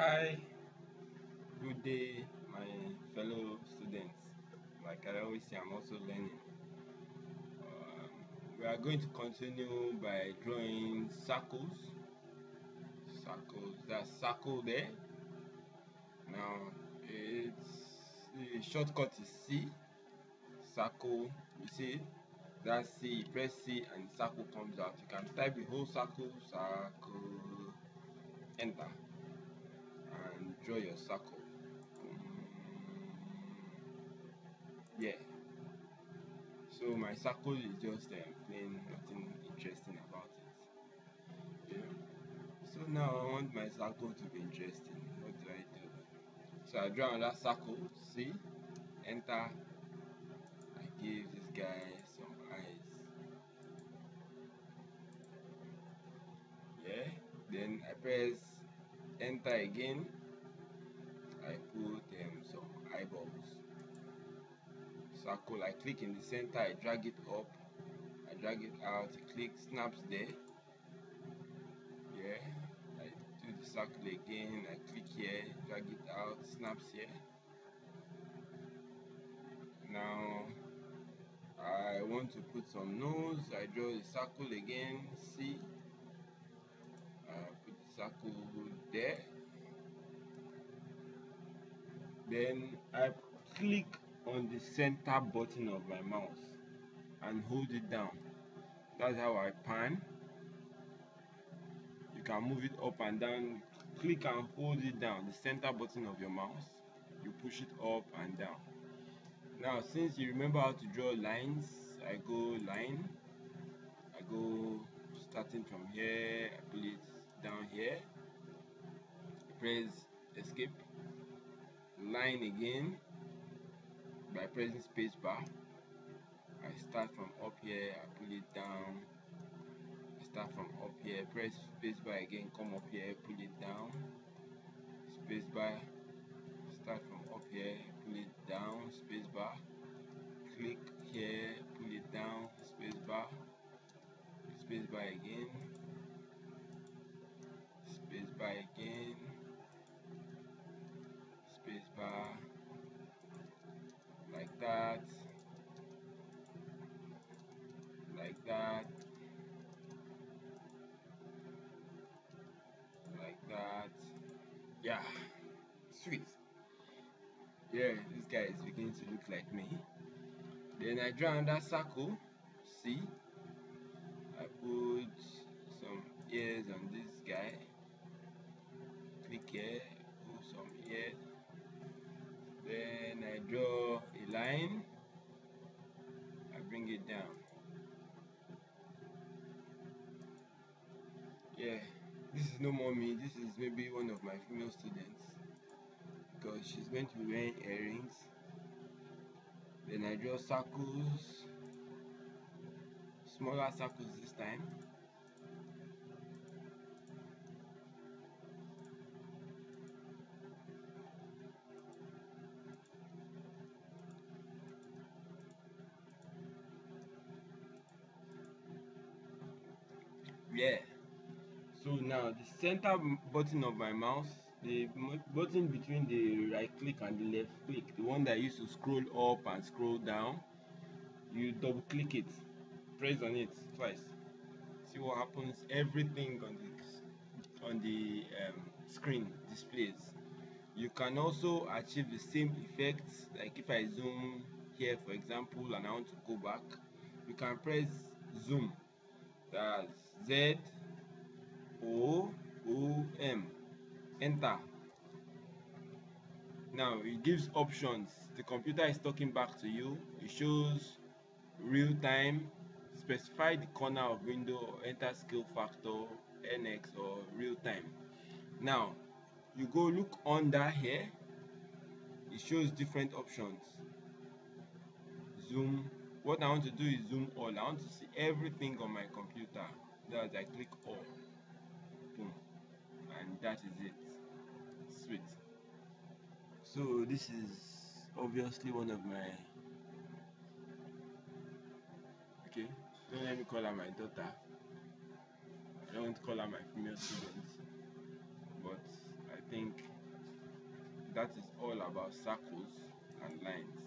Hi, good day, my fellow students. Like I always say, I'm also learning. Um, we are going to continue by drawing circles. Circles, that circle there. Now, it's the shortcut is C. Circle, you see, that's C. You press C and circle comes out. You can type the whole circle, circle, enter draw your circle. Yeah. So my circle is just um, plain nothing interesting about it. Yeah. So now I want my circle to be interesting. What do I do? So I draw another circle see? Enter. I give this guy some eyes. Yeah. Then I press enter again I put um, some eyeballs. Circle I click in the center I drag it up. I drag it out I click snaps there. Yeah I do the circle again I click here drag it out snaps here. Now I want to put some nose I draw the circle again see. Uh, put the circle there then I click on the center button of my mouse and hold it down. That's how I pan. You can move it up and down. Click and hold it down. The center button of your mouse you push it up and down. Now since you remember how to draw lines I go line. I go starting from here I pull it down here. Press escape line again. By pressing space bar. I start from up here I pull it down. I start from up here press space bar again come up here pull it down. Space bar start from up here pull it down space bar. Click here pull it down space bar. Space bar again. Space bar again that like that like that. Yeah sweet. Yeah this guy is beginning to look like me. Then I draw another circle see? I put some ears on this guy. Click here I bring it down. Yeah this is no more me. This is maybe one of my female students. Because she's meant to be wearing earrings. Then I draw circles. Smaller circles this time yeah. So now the center button of my mouse the button between the right click and the left click the one that used to scroll up and scroll down you double click it press on it twice. See what happens? Everything on the on the um, screen displays. You can also achieve the same effect like if I zoom here for example and I want to go back you can press zoom that's Z O O M. Enter. Now it gives options. The computer is talking back to you. It shows real time. Specify the corner of window enter scale factor nx or real time. Now you go look under here. It shows different options. Zoom what I want to do is zoom all I want to see everything on my computer. That's I click all boom. And that is it. Sweet. So this is obviously one of my okay don't let me call her my daughter. I don't want to call her my female student. But I think that is all about circles and lines